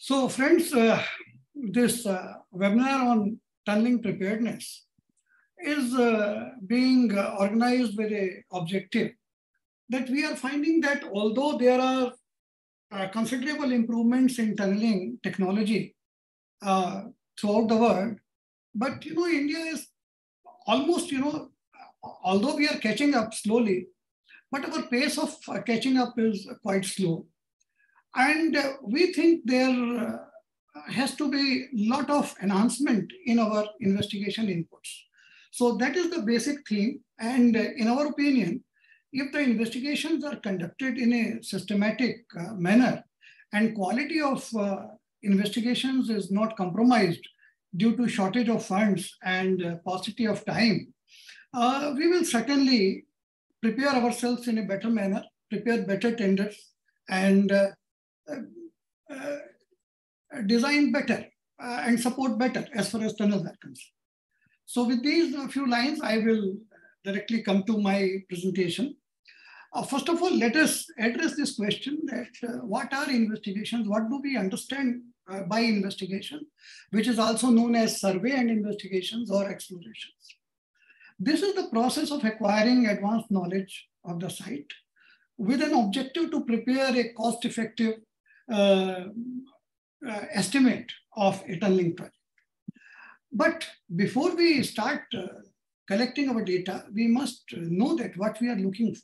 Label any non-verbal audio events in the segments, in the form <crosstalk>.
So friends, uh, this uh, webinar on tunneling preparedness is uh, being organized with a objective that we are finding that although there are uh, considerable improvements in tunneling technology uh, throughout the world, but you know India is almost you know although we are catching up slowly, but our pace of catching up is quite slow. And uh, we think there uh, has to be a lot of enhancement in our investigation inputs. So that is the basic theme. And uh, in our opinion, if the investigations are conducted in a systematic uh, manner and quality of uh, investigations is not compromised due to shortage of funds and uh, paucity of time, we will certainly prepare ourselves in a better manner, prepare better tenders, and uh, uh, design better uh, and support better as far as tunnels are concerned. So with these few lines, I will directly come to my presentation. Uh, first of all, let us address this question that uh, what are investigations? What do we understand uh, by investigation, which is also known as survey and investigations or explorations. This is the process of acquiring advanced knowledge of the site with an objective to prepare a cost-effective uh, uh, estimate of a tunneling project. But before we start uh, collecting our data, we must know that what we are looking for.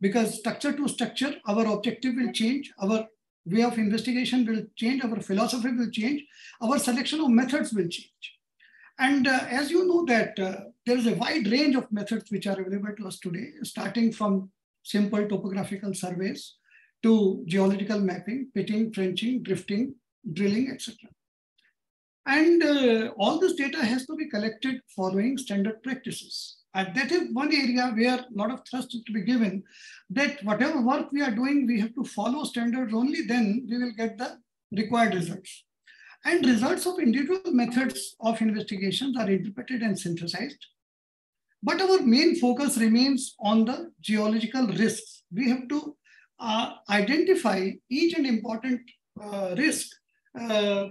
Because structure to structure, our objective will change, our way of investigation will change, our philosophy will change, our selection of methods will change. And uh, as you know that uh, there is a wide range of methods which are available to us today, starting from simple topographical surveys to geological mapping, pitting, trenching, drifting, drilling, etc. And uh, all this data has to be collected following standard practices. And that is one area where a lot of thrust is to be given that whatever work we are doing, we have to follow standards only then we will get the required results. And results of individual methods of investigations are interpreted and synthesized. But our main focus remains on the geological risks. We have to uh, identify each and important uh, risk uh,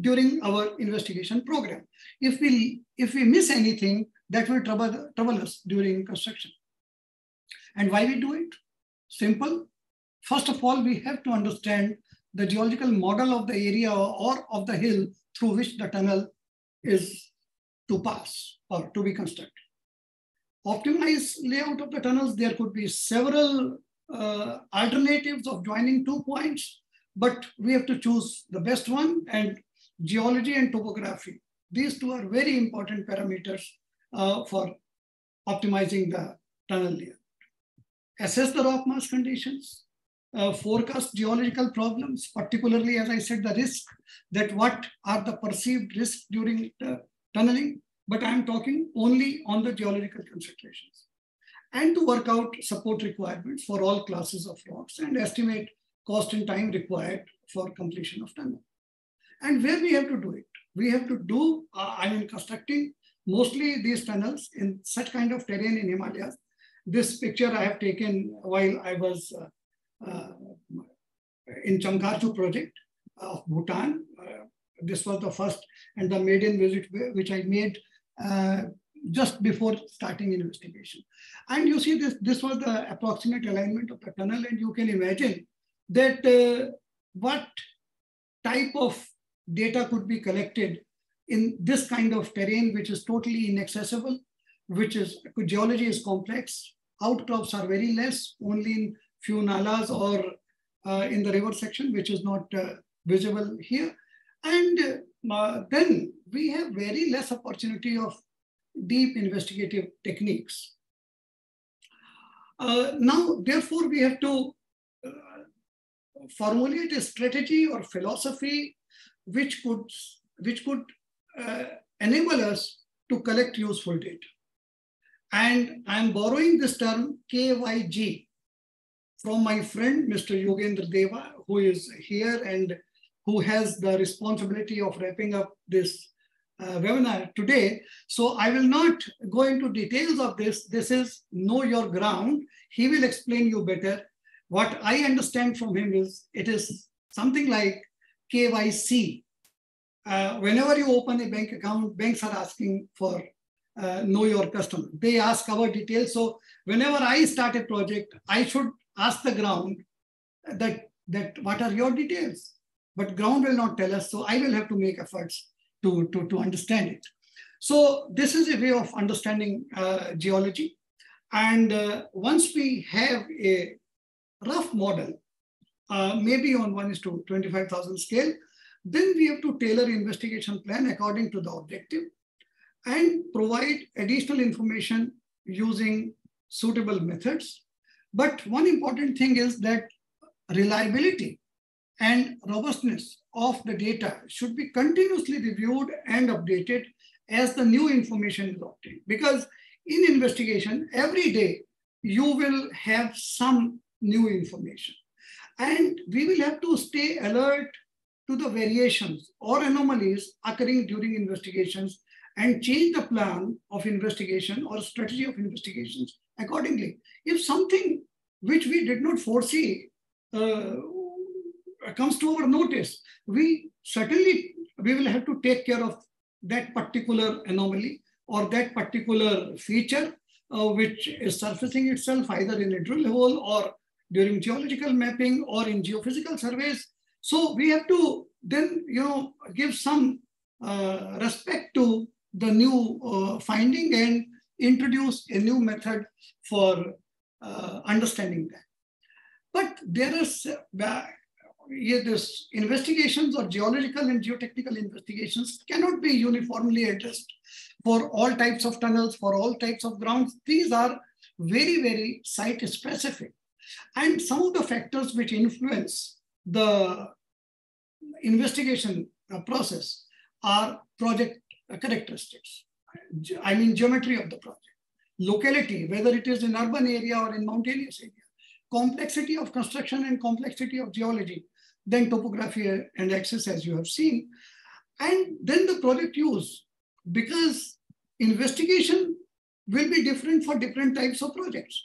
during our investigation program. If we, if we miss anything, that will trouble, trouble us during construction. And why we do it? Simple. First of all, we have to understand the geological model of the area or of the hill through which the tunnel is to pass or to be constructed. Optimize layout of the tunnels, there could be several uh, alternatives of joining two points, but we have to choose the best one and geology and topography. These two are very important parameters uh, for optimizing the tunnel layout. Assess the rock mass conditions, uh, forecast geological problems, particularly, as I said, the risk that what are the perceived risks during the tunneling, but I'm talking only on the geological considerations and to work out support requirements for all classes of rocks and estimate cost and time required for completion of tunnel. And where we have to do it? We have to do, uh, I mean, constructing mostly these tunnels in such kind of terrain in Himalayas. This picture I have taken while I was uh, uh, in Chamkarchu project of Bhutan. Uh, this was the first and the maiden visit which I made uh, just before starting investigation. And you see this, this was the approximate alignment of the tunnel and you can imagine that uh, what type of data could be collected in this kind of terrain, which is totally inaccessible, which is geology is complex, outcrops are very less, only in few nalas or uh, in the river section, which is not uh, visible here. And uh, then we have very less opportunity of deep investigative techniques. Uh, now, therefore, we have to uh, formulate a strategy or philosophy which could, which could uh, enable us to collect useful data. And I'm borrowing this term KYG from my friend, Mr. Yogendra Deva, who is here and who has the responsibility of wrapping up this uh, webinar today. So I will not go into details of this. This is know your ground. He will explain you better. What I understand from him is it is something like KYC. Uh, whenever you open a bank account, banks are asking for uh, know your customer. They ask our details. So whenever I start a project, I should ask the ground that, that what are your details? But ground will not tell us. So I will have to make efforts to, to, to understand it. So this is a way of understanding uh, geology. And uh, once we have a rough model, uh, maybe on 1 is to 25,000 scale, then we have to tailor investigation plan according to the objective and provide additional information using suitable methods. But one important thing is that reliability and robustness of the data should be continuously reviewed and updated as the new information is obtained. Because in investigation, every day you will have some new information. And we will have to stay alert to the variations or anomalies occurring during investigations and change the plan of investigation or strategy of investigations accordingly. If something which we did not foresee uh, comes to our notice, we certainly we will have to take care of that particular anomaly or that particular feature uh, which is surfacing itself either in a drill hole or during geological mapping or in geophysical surveys. So we have to then, you know, give some uh, respect to the new uh, finding and introduce a new method for uh, understanding that. But there is uh, yeah, this investigations or geological and geotechnical investigations cannot be uniformly addressed for all types of tunnels, for all types of grounds. These are very, very site specific. And some of the factors which influence the investigation uh, process are project characteristics. I mean, geometry of the project, locality, whether it is in urban area or in mountainous area, complexity of construction and complexity of geology, then topography and access as you have seen, and then the project use, because investigation will be different for different types of projects.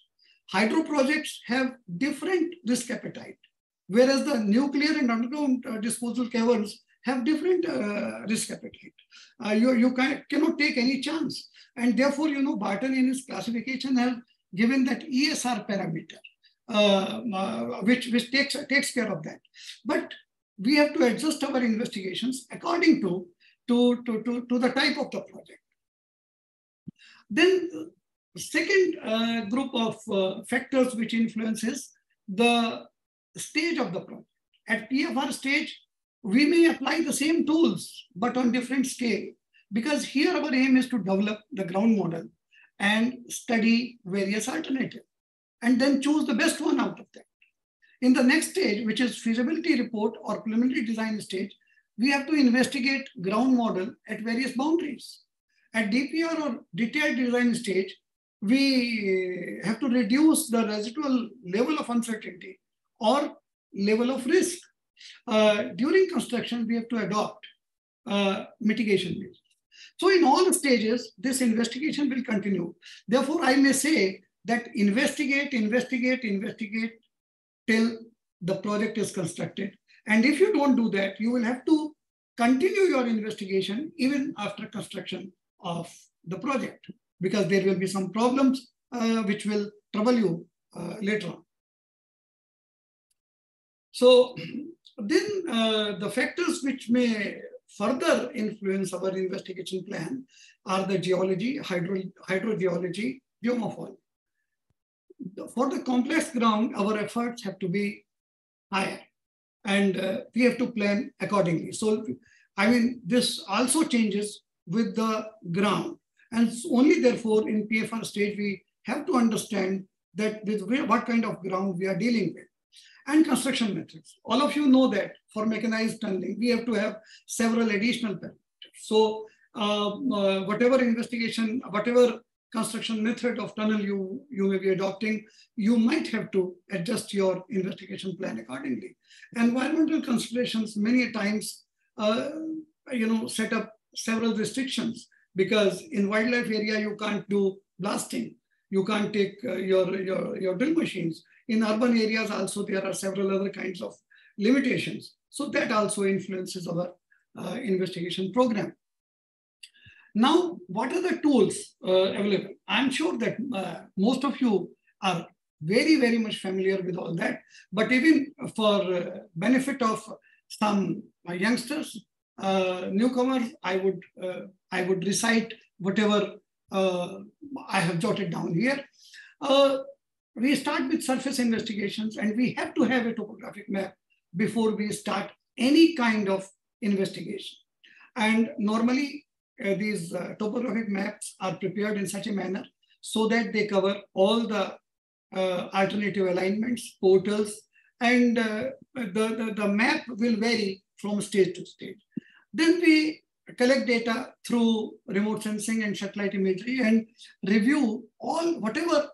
Hydro projects have different risk appetite, whereas the nuclear and underground uh, disposal caverns have different uh, risk appetite. Uh, you you can, cannot take any chance. And therefore, you know, Barton in his classification has given that ESR parameter, uh, uh, which, which takes, takes care of that. But we have to adjust our investigations according to, to, to, to, to the type of the project. Then second uh, group of uh, factors which influences the stage of the project. At PFR stage, we may apply the same tools, but on different scale, because here our aim is to develop the ground model and study various alternatives, and then choose the best one out of that. In the next stage, which is feasibility report or preliminary design stage, we have to investigate ground model at various boundaries. At DPR or detailed design stage, we have to reduce the residual level of uncertainty or level of risk. Uh, during construction, we have to adopt uh, mitigation measures. So in all stages, this investigation will continue. Therefore, I may say that investigate, investigate, investigate till the project is constructed. And if you don't do that, you will have to continue your investigation even after construction of the project because there will be some problems uh, which will trouble you uh, later on. So <clears throat> then uh, the factors which may further influence our investigation plan are the geology, hydro, hydrogeology, geomorphology. For the complex ground, our efforts have to be higher and uh, we have to plan accordingly. So, I mean, this also changes with the ground. And only therefore in PFR stage, we have to understand that with what kind of ground we are dealing with. And construction methods. All of you know that for mechanized tunneling, we have to have several additional parameters. So uh, uh, whatever investigation, whatever construction method of tunnel you, you may be adopting, you might have to adjust your investigation plan accordingly. Environmental considerations many times, uh, you know, set up several restrictions because in wildlife area, you can't do blasting. You can't take uh, your, your, your drill machines. In urban areas also, there are several other kinds of limitations. So that also influences our uh, investigation program. Now, what are the tools uh, available? I'm sure that uh, most of you are very, very much familiar with all that. But even for uh, benefit of some youngsters, uh, newcomers, I would uh, I would recite whatever uh, I have jotted down here. we start with surface investigations, and we have to have a topographic map before we start any kind of investigation. And normally, uh, these uh, topographic maps are prepared in such a manner so that they cover all the uh, alternative alignments, portals, and the, the, the map will vary from stage to stage. Then we collect data through remote sensing and satellite imagery and review all whatever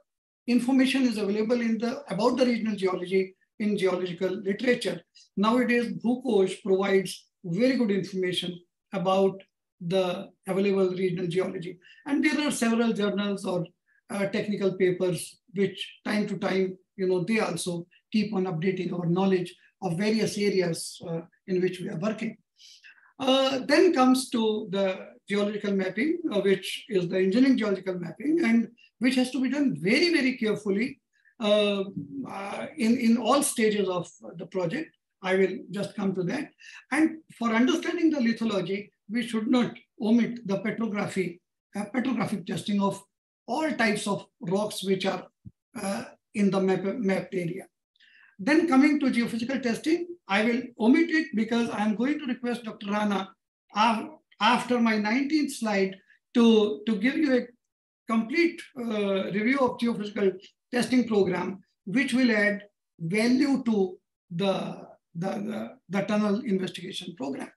information is available in the about the regional geology in geological literature. Nowadays, Bhukosh provides very good information about the available regional geology. And there are several journals or uh, technical papers which time to time, you know, they also keep on updating our knowledge of various areas uh, in which we are working. Uh, then comes to the geological mapping, uh, which is the engineering geological mapping, and which has to be done very, very carefully uh, uh, in, in all stages of the project. I will just come to that. And for understanding the lithology, we should not omit the petrography, uh, petrographic testing of all types of rocks which are uh, in the map, mapped area. Then coming to geophysical testing, I will omit it because I am going to request Dr. Rana after my 19th slide to, to give you a complete uh, review of geophysical testing program, which will add value to the, the, the, the tunnel investigation program.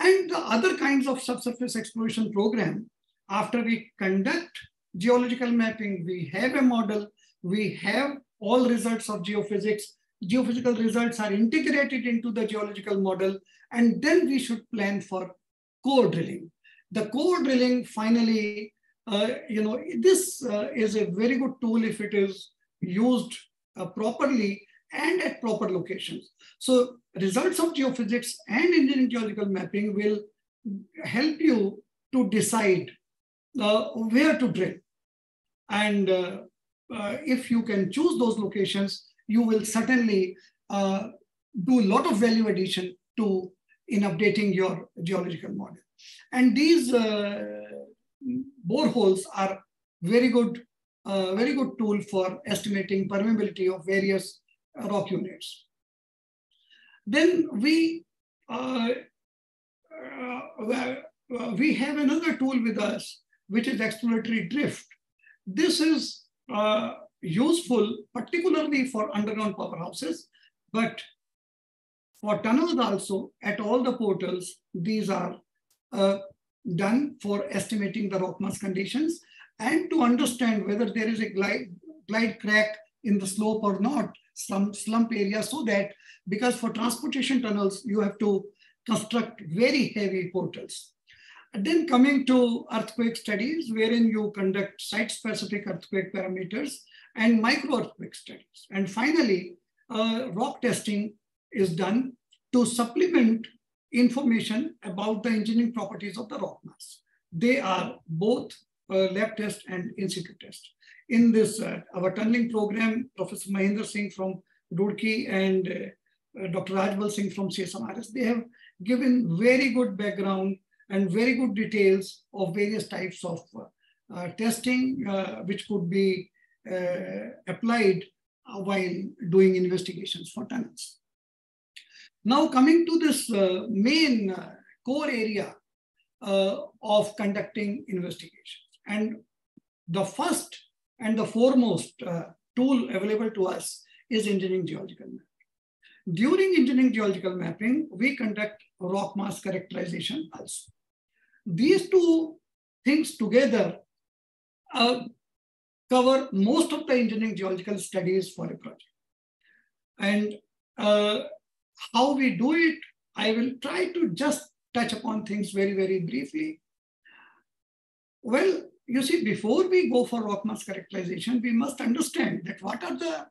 And the other kinds of subsurface exploration program, after we conduct geological mapping, we have a model, we have all results of geophysics, geophysical results are integrated into the geological model, and then we should plan for core drilling. The core drilling finally, uh, you know, this uh, is a very good tool if it is used uh, properly and at proper locations. So results of geophysics and engineering geological mapping will help you to decide uh, where to drill. And uh, uh, if you can choose those locations, you will certainly uh, do a lot of value addition to in updating your geological model. And these uh, boreholes are very good, uh, very good tool for estimating permeability of various rock units. Then we uh, uh, we have another tool with us, which is exploratory drift. This is uh, useful, particularly for underground powerhouses, but for tunnels also, at all the portals, these are uh, done for estimating the rock mass conditions and to understand whether there is a glide, glide crack in the slope or not, some slump area so that because for transportation tunnels, you have to construct very heavy portals. And then coming to earthquake studies, wherein you conduct site-specific earthquake parameters and micro-earthquake studies. And finally, uh, rock testing is done to supplement information about the engineering properties of the rock mass. They are both uh, lab test and in situ test. In this, uh, our tunneling program, Professor Mahendra Singh from Roorkee and uh, Dr. Rajbal Singh from CSMRS, they have given very good background and very good details of various types of uh, testing, uh, which could be uh, applied while doing investigations for tunnels. Now coming to this main core area of conducting investigations. And the first and the foremost uh, tool available to us is engineering geological mapping. During engineering geological mapping, we conduct rock mass characterization also. These two things together uh, cover most of the engineering geological studies for a project. And uh, how we do it, I will try to just touch upon things very, very briefly. Well, you see, before we go for rock mass characterization, we must understand that what are the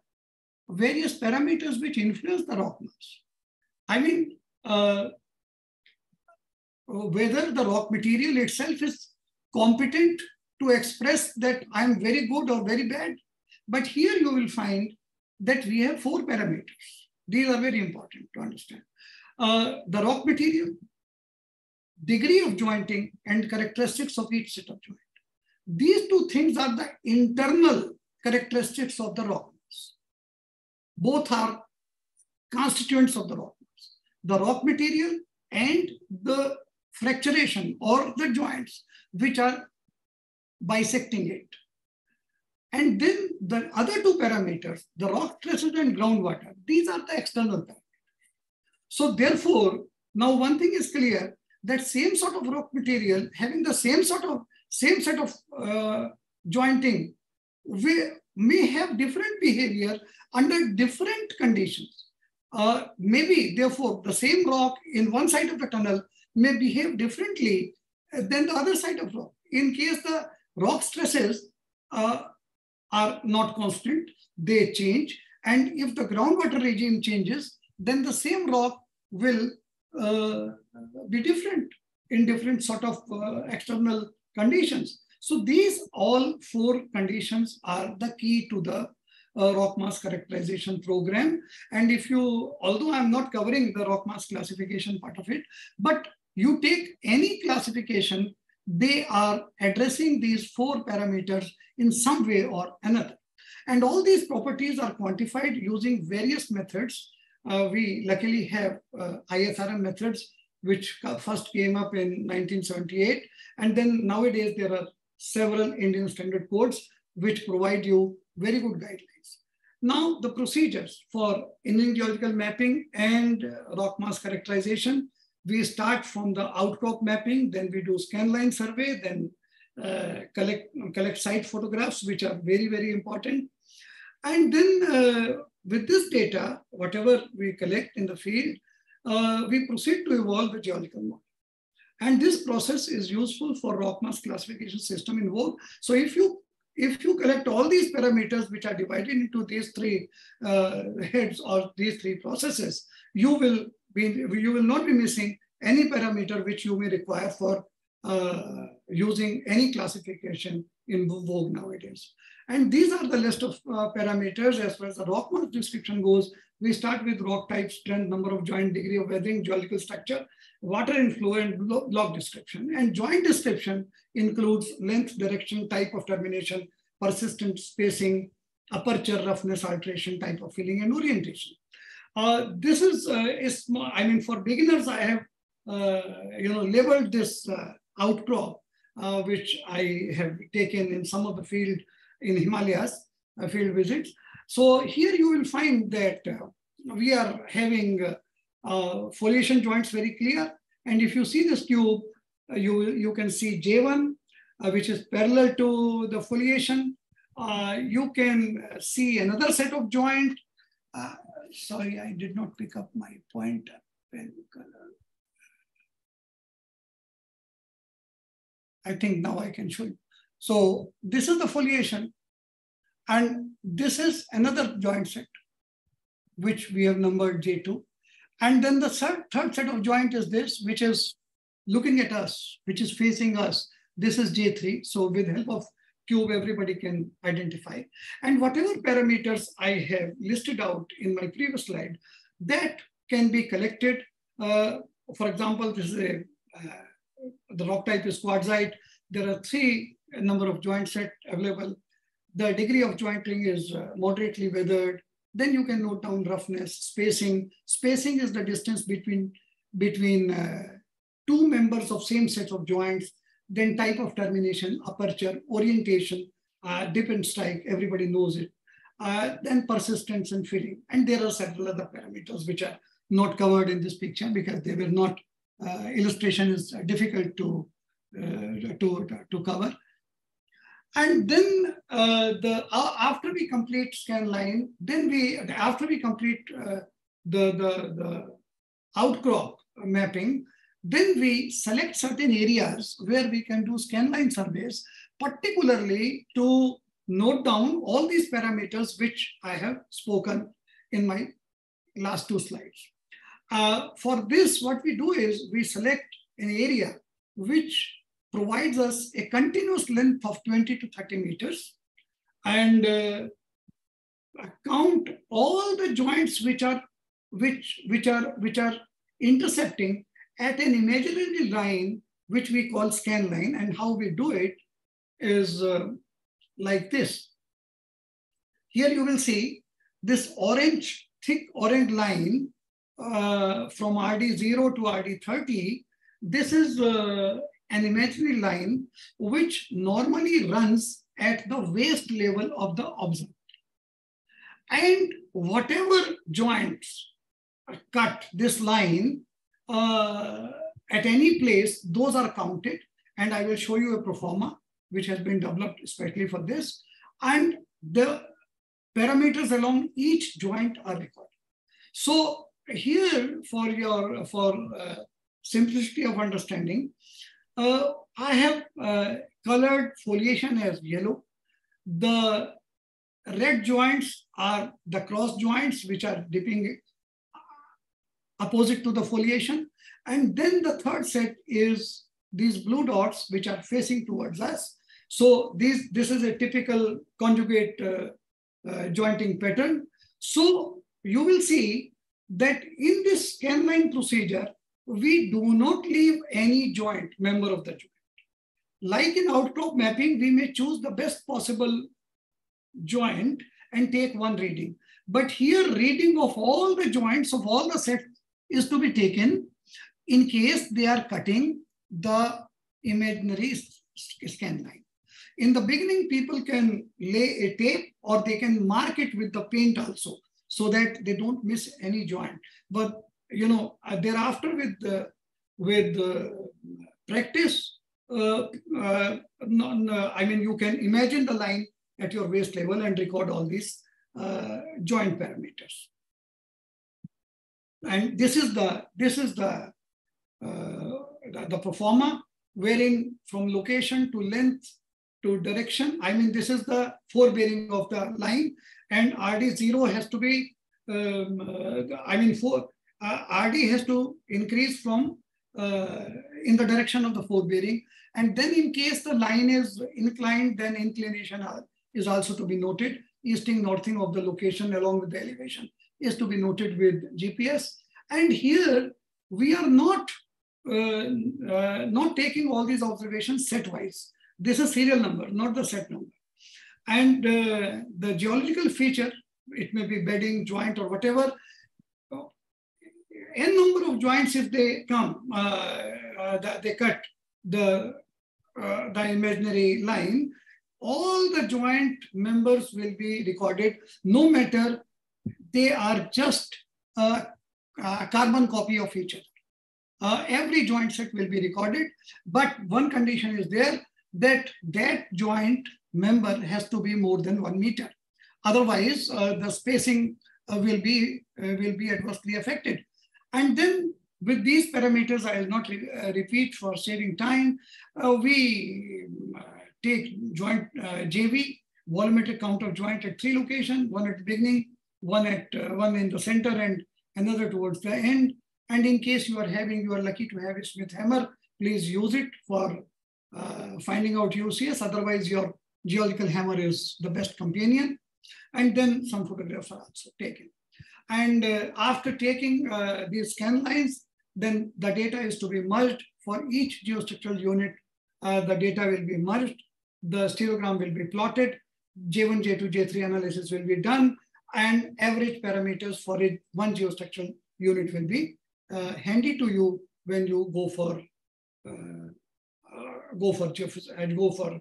various parameters which influence the rock mass. I mean, uh, whether the rock material itself is competent to express that I'm very good or very bad. But here you will find that we have four parameters. These are very important to understand. Uh, the rock material, degree of jointing, and characteristics of each set of joint. These two things are the internal characteristics of the rock mass. Both are constituents of the rock mass. The rock material and the fracturation or the joints which are bisecting it. And then the other two parameters, the rock stresses and groundwater, these are the external parameters. So therefore, now one thing is clear that same sort of rock material having the same sort of same set of uh, jointing we may have different behavior under different conditions. Uh, maybe, therefore, the same rock in one side of the tunnel may behave differently than the other side of rock. In case the rock stresses uh, are not constant, they change. And if the groundwater regime changes, then the same rock will uh, be different in different sort of uh, external conditions. So these all four conditions are the key to the uh, rock mass characterization program. And if you, although I'm not covering the rock mass classification part of it, but you take any classification, they are addressing these four parameters in some way or another. And all these properties are quantified using various methods. Uh, we luckily have uh, ISRM methods, which first came up in 1978. And then nowadays there are several Indian standard codes which provide you very good guidelines. Now the procedures for Indian geological mapping and uh, rock mass characterization, we start from the outcrop mapping, then we do scan line survey, then uh, collect, collect site photographs, which are very, very important. And then uh, with this data, whatever we collect in the field, uh, we proceed to evolve the geological model. And this process is useful for rock mass classification system in vogue. So if you if you collect all these parameters which are divided into these three uh, heads or these three processes, you will be you will not be missing any parameter which you may require for uh, using any classification in vogue nowadays. And these are the list of uh, parameters as far as the rock mass description goes. We start with rock type, strength, number of joint, degree of weathering, geological structure, water inflow and log description. And joint description includes length, direction, type of termination, persistent spacing, aperture, roughness, alteration, type of filling, and orientation. Uh, this is, uh, is, I mean, for beginners, I have, uh, you know, labeled this uh, outcrop, uh, which I have taken in some of the field in Himalayas, uh, field visits. So here you will find that we are having uh, foliation joints very clear. And if you see this tube, uh, you, you can see J1, uh, which is parallel to the foliation. Uh, you can see another set of joint. Uh, sorry, I did not pick up my point pen color. I think now I can show you. So this is the foliation and this is another joint set, which we have numbered J2. And then the third, third set of joint is this, which is looking at us, which is facing us. This is J3. So with help of cube, everybody can identify. And whatever parameters I have listed out in my previous slide, that can be collected. Uh, for example, this is a, uh, the rock type is quartzite. There are three number of joint set available. The degree of jointing is uh, moderately weathered. Then you can note down roughness, spacing. Spacing is the distance between, between uh, two members of same set of joints, then type of termination, aperture, orientation, uh, dip and strike, everybody knows it. Uh, then persistence and filling. And there are several other parameters which are not covered in this picture because they were not, uh, illustration is difficult to, uh, to, to cover. And then uh, the uh, after we complete scan line, then we after we complete uh, the, the, the outcrop mapping, then we select certain areas where we can do scan line surveys, particularly to note down all these parameters which I have spoken in my last two slides. Uh, for this, what we do is we select an area which provides us a continuous length of 20 to 30 meters and uh, count all the joints which are which which are which are intercepting at an imaginary line which we call scan line. And how we do it is uh, like this. Here you will see this orange thick orange line uh, from rd0 to rd30 this is uh, an imaginary line which normally runs at the waist level of the observer and whatever joints cut this line uh, at any place, those are counted. And I will show you a proforma which has been developed especially for this. And the parameters along each joint are recorded. So here for your for uh, simplicity of understanding, uh, I have uh, colored foliation as yellow. The red joints are the cross joints which are dipping opposite to the foliation. And then the third set is these blue dots which are facing towards us. So these, this is a typical conjugate uh, uh, jointing pattern. So you will see that in this scan line procedure, we do not leave any joint member of the joint. Like in outcrop mapping, we may choose the best possible joint and take one reading. But here reading of all the joints of all the sets is to be taken in case they are cutting the imaginary scan line. In the beginning, people can lay a tape or they can mark it with the paint also so that they don't miss any joint. But you know, uh, thereafter with with practice, uh, uh, no, no, I mean, you can imagine the line at your waist level and record all these joint parameters. And this is the this is the the, the proforma wherein from location to length to direction. I mean, this is the forebearing of the line, and RD0 has to be, um, I mean, for uh, RD has to increase from uh, in the direction of the forebearing. And then in case the line is inclined, then inclination is also to be noted. Easting, northing of the location along with the elevation is to be noted with GPS. And here we are not, uh, uh, not taking all these observations set-wise. This is serial number, not the set number. And uh, the geological feature, it may be bedding, joint or whatever, n number of joints if they come, uh, uh, they cut the, uh, the imaginary line, all the joint members will be recorded no matter they are just a, a carbon copy of each other. Uh, every joint set will be recorded, but one condition is there that that joint member has to be more than one meter. Otherwise, uh, the spacing uh, will be will be adversely affected. And then with these parameters, I will not re uh, repeat for saving time. Uh, we take joint uh, JV, volumetric count of joint at three locations, one at the beginning, one at uh, one in the center and another towards the end. And in case you are having, you are lucky to have a Schmidt hammer, please use it for uh, finding out UCS. Otherwise, your geological hammer is the best companion. And then some photographs are also taken. And uh, after taking uh, these scan lines, then the data is to be merged for each geostructural unit. Uh, the data will be merged the stereogram will be plotted, J1, J2, J3 analysis will be done, and average parameters for it, one geostructural unit will be uh, handy to you when you go for uh, go for and go for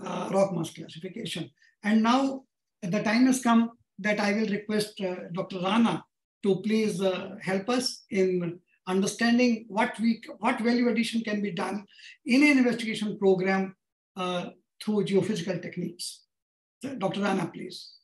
rock mass classification. And now the time has come that I will request uh, Dr. Rana to please uh, help us in understanding what we what value addition can be done in an investigation program through geophysical techniques. Dr. Rana, please.